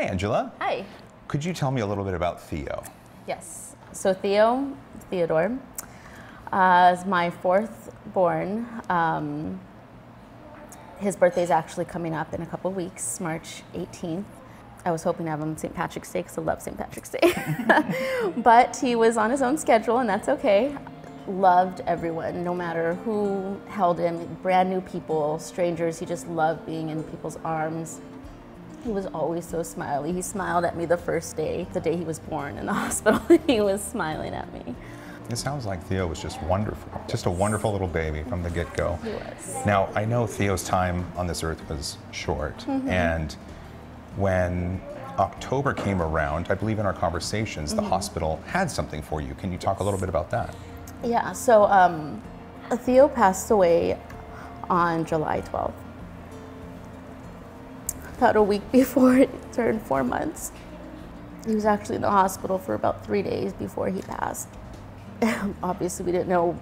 Hi, Angela. Hi. Could you tell me a little bit about Theo? Yes. So Theo, Theodore, uh, is my fourth born. Um, his birthday is actually coming up in a couple weeks, March 18th. I was hoping to have him St. Patrick's Day because I love St. Patrick's Day. but he was on his own schedule, and that's okay. Loved everyone, no matter who held him, brand new people, strangers. He just loved being in people's arms. He was always so smiley. He smiled at me the first day, the day he was born in the hospital. he was smiling at me. It sounds like Theo was just wonderful. Just a wonderful little baby from the get go. He was. Now, I know Theo's time on this earth was short, Mm-hmm. and when October came around, I believe in our conversations, Mm-hmm. the hospital had something for you. Can you talk a little bit about that? Yeah, so um, Theo passed away on July 12th. About a week before it turned four months. He was actually in the hospital for about three days before he passed. Obviously, we didn't know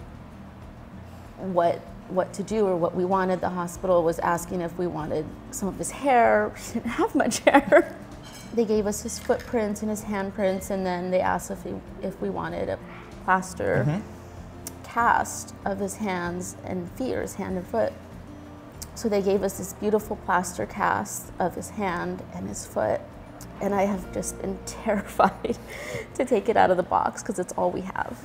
what what to do or what we wanted. The hospital was asking if we wanted some of his hair. We didn't have much hair. They gave us his footprints and his handprints, and then they asked if, he, if we wanted a plaster mm-hmm. cast of his hands and feet, or his hand and foot. So they gave us this beautiful plaster cast of his hand and his foot. And I have just been terrified to take it out of the box because it's all we have.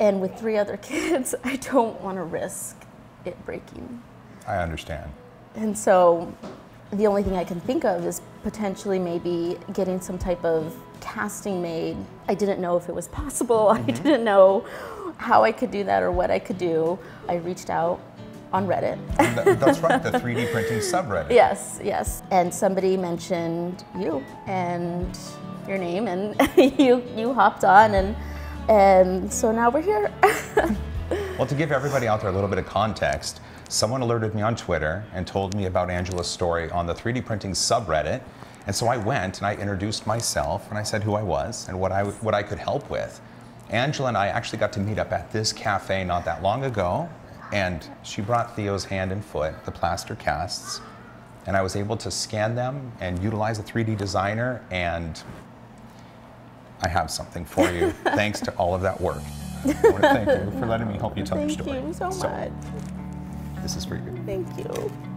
And with three other kids, I don't want to risk it breaking. I understand. And so the only thing I can think of is potentially maybe getting some type of casting made. I didn't know if it was possible. I mm-hmm. didn't know how I could do that or what I could do. I reached out on Reddit. Th- That's right, the 3D printing subreddit. yes, yes. And somebody mentioned you and your name and you you hopped on and and so now we're here. Well, to give everybody out there a little bit of context, someone alerted me on Twitter and told me about Angela's story on the 3D printing subreddit. And so I went and I introduced myself and I said who I was and what I, what I could help with. Angela and I actually got to meet up at this cafe not that long ago. And she brought Theo's hand and foot, the plaster casts, and I was able to scan them and utilize a 3D designer. And I have something for you thanks to all of that work. I want to thank you for letting me help you tell your story. Thank you so much. This is for you. Thank you.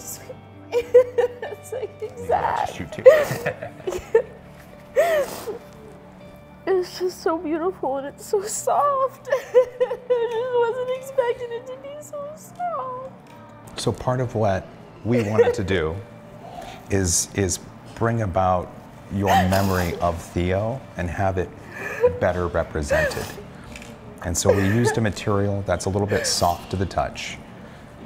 Sweet. it's like exact. It's just so beautiful and it's so soft. I just wasn't expecting it to be so soft. So part of what we wanted to do is is bring about your memory of Theo and have it better represented. And so we used a material that's a little bit soft to the touch,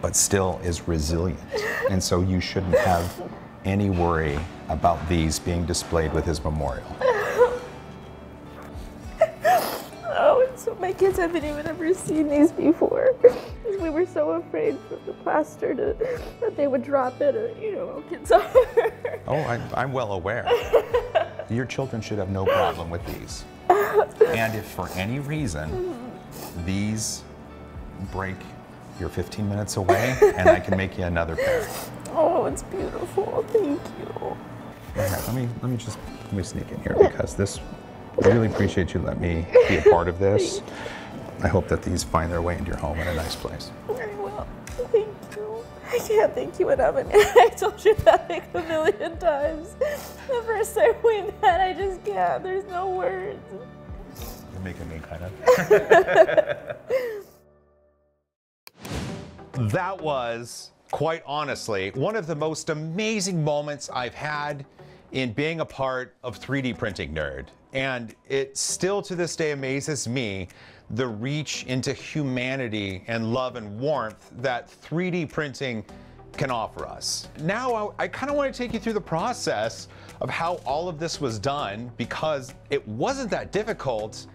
but still is resilient. And so you shouldn't have any worry about these being displayed with his memorial. Oh, and so my kids haven't even ever seen these before. We were so afraid for the plaster to that they would drop it or you know, kids are. Oh, I, I'm well aware. Your children should have no problem with these. And if for any reason these break, you're 15 minutes away, and I can make you another pair. Oh, it's beautiful. Thank you. Let me let me just let me sneak in here because this. I really appreciate you letting me be a part of this. I hope that these find their way into your home in a nice place. Very well. Thank you. I can't thank you enough. And I told you that like a million times. The first time we met, I just can't. There's no words. You're making me kind of. That was, quite honestly, one of the most amazing moments I've had in being a part of 3D Printing Nerd. And it still to this day amazes me the reach into humanity and love and warmth that 3D printing can offer us. Now, I, I kind of want to take you through the process of how all of this was done because it wasn't that difficult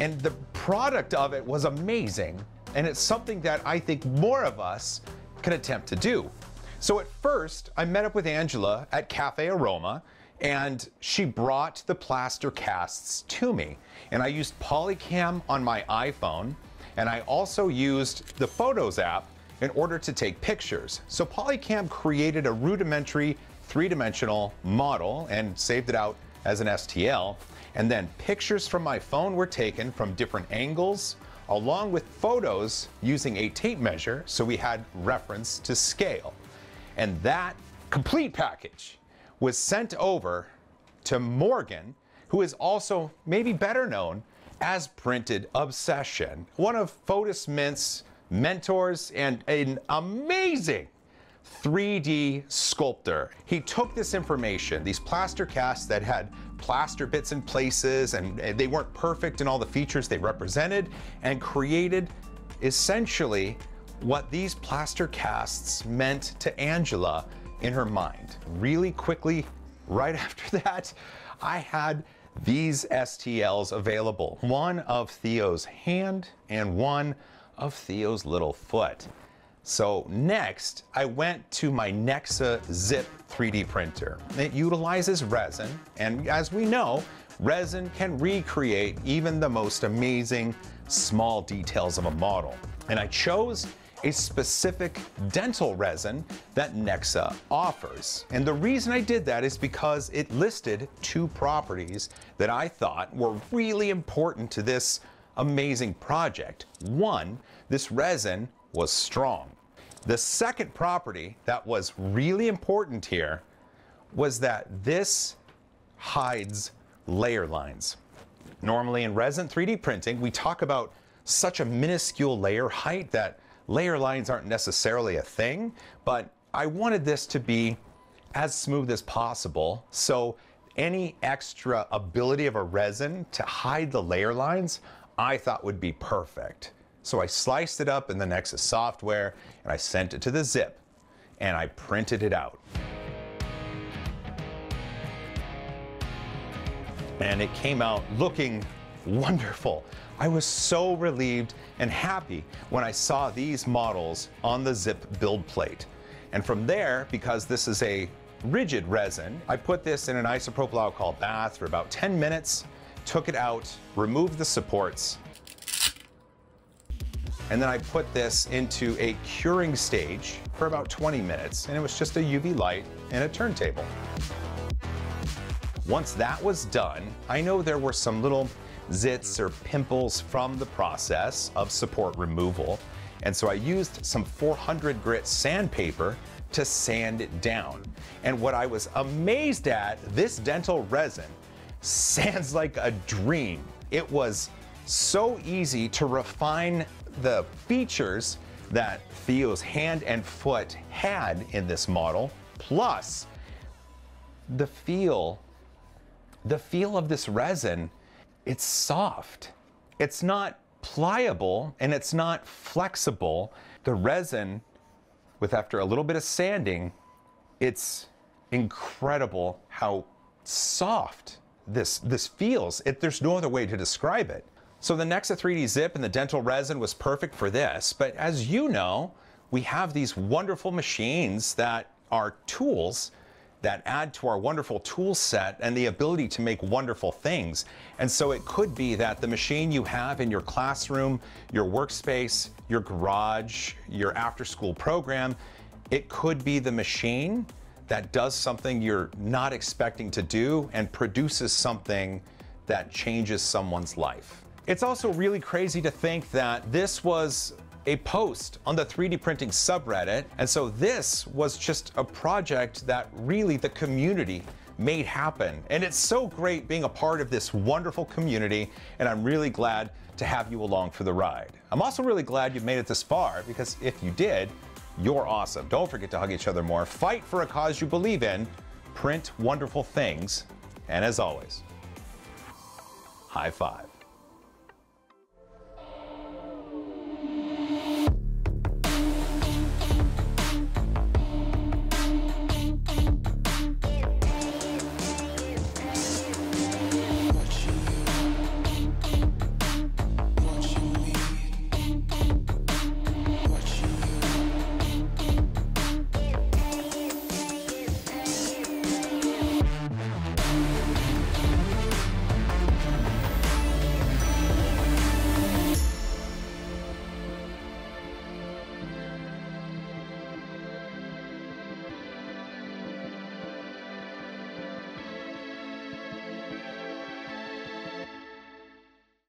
and the product of it was amazing. And it's something that I think more of us can attempt to do. So at first, I met up with Angela at Cafe Aroma and she brought the plaster casts to me. And I used Polycam on my iPhone and I also used the Photos app in order to take pictures. So Polycam created a rudimentary three-dimensional model and saved it out as an STL. And then pictures from my phone were taken from different angles, along with photos using a tape measure, so we had reference to scale. And that complete package was sent over to Morgan, who is also maybe better known as Printed Obsession, one of Fotis Mint's mentors and an amazing 3D sculptor. He took this information, these plaster casts that had plaster bits in places and they weren't perfect in all the features they represented, and created essentially what these plaster casts meant to Angela in her mind. Really quickly, right after that, I had these STLs available. One of Theo's hand and one of Theo's little foot. So next, I went to my Nexa XiP 3D printer. It utilizes resin, and as we know, resin can recreate even the most amazing small details of a model. And I chose a specific dental resin that Nexa offers. And the reason I did that is because it listed two properties that I thought were really important to this amazing project. One, this resin was strong. The second property that was really important here was that this hides layer lines. Normally in resin 3D printing, we talk about such a minuscule layer height that layer lines aren't necessarily a thing, but I wanted this to be as smooth as possible. So any extra ability of a resin to hide the layer lines, I thought would be perfect. So I sliced it up in the NexaX software and I sent it to the XiP and I printed it out. And it came out looking wonderful. I was so relieved and happy when I saw these models on the XiP build plate. And from there, because this is a rigid resin, I put this in an isopropyl alcohol bath for about 10 minutes, took it out, removed the supports, and then I put this into a curing stage for about 20 minutes, and it was just a UV light and a turntable. Once that was done, I know there were some little zits or pimples from the process of support removal, and so I used some 400 grit sandpaper to sand it down. And what I was amazed at, this dental resin sands like a dream. It was so easy to refine the features that Theo's hand and foot had in this model, plus the feel, the feel of this resin, it's soft. It's not pliable and it's not flexible. The resin, with after a little bit of sanding, it's incredible how soft this, this feels. It, there's no other way to describe it. So the Nexa 3D XiP and the dental resin was perfect for this, but as you know, we have these wonderful machines that are tools that add to our wonderful tool set and the ability to make wonderful things. And so it could be that the machine you have in your classroom, your workspace, your garage, your after school program, it could be the machine that does something you're not expecting to do and produces something that changes someone's life. It's also really crazy to think that this was a post on the 3D printing subreddit. And so this was just a project that really the community made happen. And it's so great being a part of this wonderful community. And I'm really glad to have you along for the ride. I'm also really glad you've made it this far because if you did, you're awesome. Don't forget to hug each other more, fight for a cause you believe in, print wonderful things, and as always, high five.